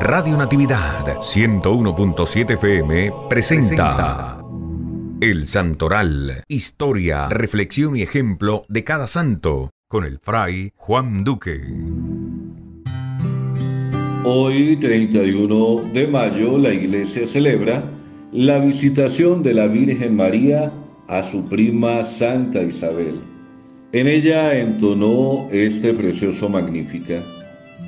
Radio Natividad 101.7 FM presenta El Santoral, historia, reflexión y ejemplo de cada santo con el fray Juan Duque. Hoy, 31 de mayo, la iglesia celebra la visitación de la Virgen María a su prima Santa Isabel. En ella entonó este precioso magnífica.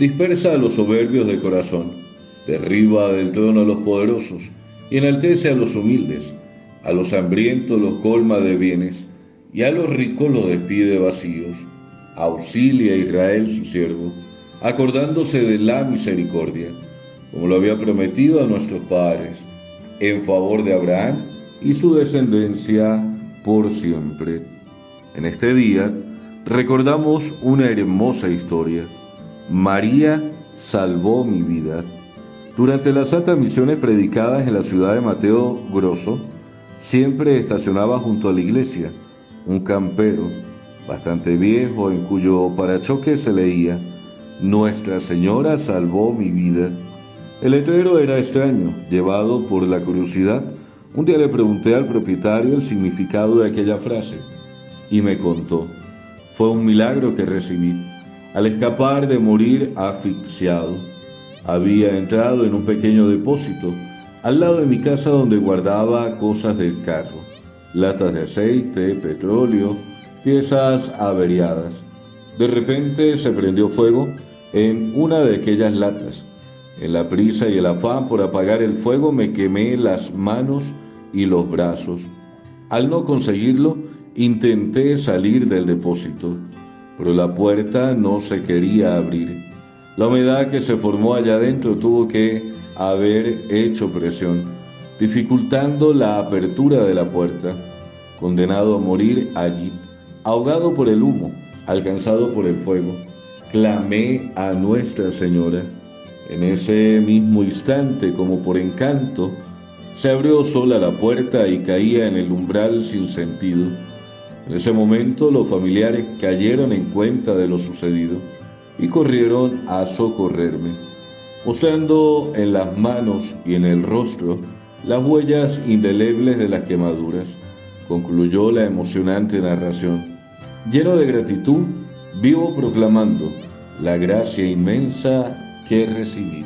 dispersa a los soberbios de corazón, derriba del trono a los poderosos y enaltece a los humildes. A los hambrientos los colma de bienes y a los ricos los despide vacíos. Auxilia a Israel su siervo, acordándose de la misericordia, como lo había prometido a nuestros padres, en favor de Abraham y su descendencia por siempre. En este día, recordamos una hermosa historia. María salvó mi vida. Durante las santas misiones predicadas en la ciudad de Mateo Grosso, siempre estacionaba junto a la iglesia un campero bastante viejo en cuyo parachoque se leía, Nuestra Señora salvó mi vida. El letrero era extraño, llevado por la curiosidad. Un día le pregunté al propietario el significado de aquella frase y me contó. Fue un milagro que recibí. Al escapar de morir asfixiado, había entrado en un pequeño depósito al lado de mi casa donde guardaba cosas del carro, latas de aceite, petróleo, piezas averiadas. De repente se prendió fuego en una de aquellas latas. En la prisa y el afán por apagar el fuego me quemé las manos y los brazos. Al no conseguirlo, Intenté salir del depósito, pero la puerta no se quería abrir. La humedad que se formó allá adentro tuvo que haber hecho presión, dificultando la apertura de la puerta. Condenado a morir allí, ahogado por el humo, alcanzado por el fuego, clamé a Nuestra Señora. En ese mismo instante, como por encanto, se abrió sola la puerta y caía en el umbral sin sentido en ese momento los familiares cayeron en cuenta de lo sucedido y corrieron a socorrerme, mostrando en las manos y en el rostro las huellas indelebles de las quemaduras. Concluyó la emocionante narración. Lleno de gratitud, vivo proclamando la gracia inmensa que recibí.